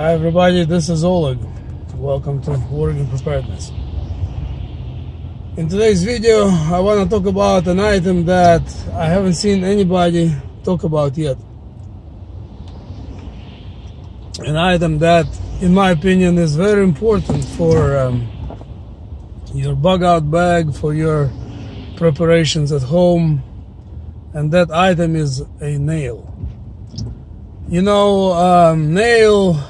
Hi everybody, this is Oleg. Welcome to Oregon Preparedness. In today's video, I want to talk about an item that I haven't seen anybody talk about yet. An item that, in my opinion, is very important for um, your bug out bag, for your preparations at home, and that item is a nail. You know, um, nail,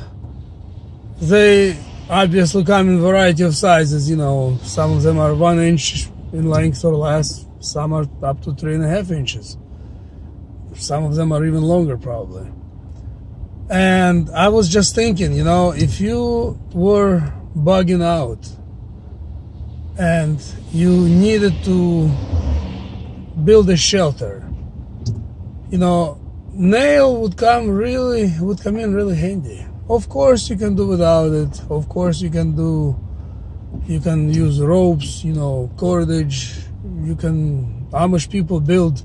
they obviously come in variety of sizes. You know, some of them are one inch in length or less. Some are up to three and a half inches. Some of them are even longer, probably. And I was just thinking, you know, if you were bugging out and you needed to build a shelter, you know, nail would come really would come in really handy. Of course, you can do without it. Of course, you can do. You can use ropes, you know, cordage. You can. Amish people build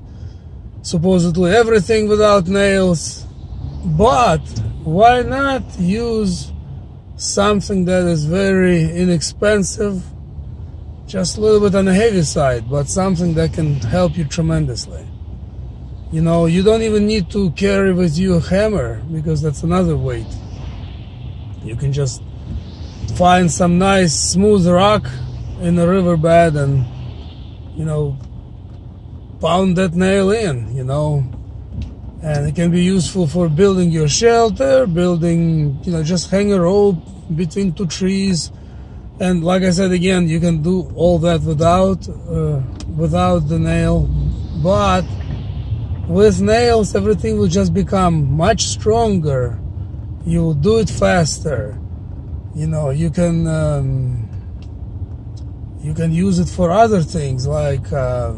supposedly everything without nails. But why not use something that is very inexpensive, just a little bit on the heavy side, but something that can help you tremendously? You know, you don't even need to carry with you a hammer because that's another weight. You can just find some nice smooth rock in the riverbed and, you know, pound that nail in, you know. And it can be useful for building your shelter, building, you know, just hang a rope between two trees. And like I said again, you can do all that without uh, without the nail, but with nails everything will just become much stronger you do it faster you know you can um, you can use it for other things like um,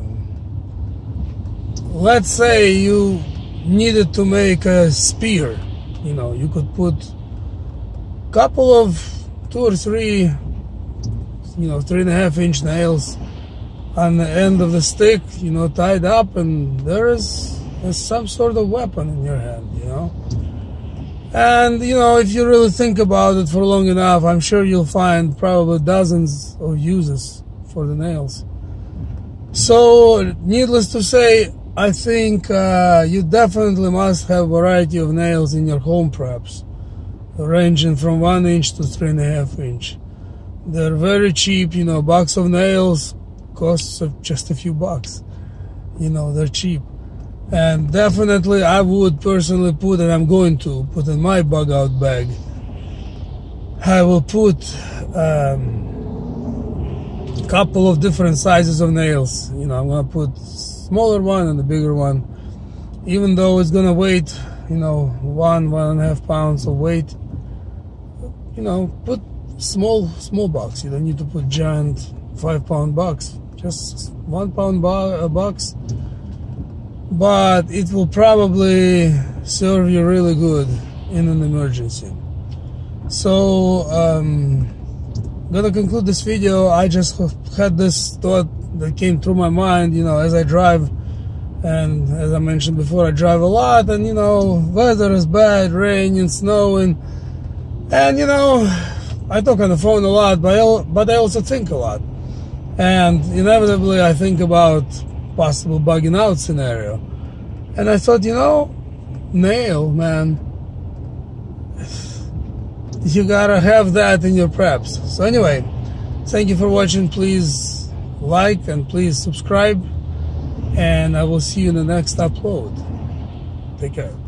let's say you needed to make a spear you know you could put a couple of two or three you know three and a half inch nails on the end of the stick you know tied up and there is some sort of weapon in your hand, you know. And you know, if you really think about it for long enough, I'm sure you'll find probably dozens of uses for the nails. So, needless to say, I think uh, you definitely must have a variety of nails in your home preps, ranging from one inch to three and a half inch. They're very cheap, you know. Box of nails costs just a few bucks. You know, they're cheap and definitely I would personally put and I'm going to put in my bug out bag I will put um, a couple of different sizes of nails. You know I'm gonna put smaller one and a bigger one. Even though it's gonna weight you know one one and a half pounds of weight you know put small small box you don't need to put giant five pound box just one pound bo box but it will probably serve you really good in an emergency. So, um, gonna conclude this video. I just had this thought that came through my mind, you know, as I drive. And as I mentioned before, I drive a lot, and you know, weather is bad, rain and snowing. And you know, I talk on the phone a lot, but I, but I also think a lot. And inevitably, I think about possible bugging out scenario. And I thought, you know, nail, man, you gotta have that in your preps. So anyway, thank you for watching. Please like and please subscribe. And I will see you in the next upload. Take care.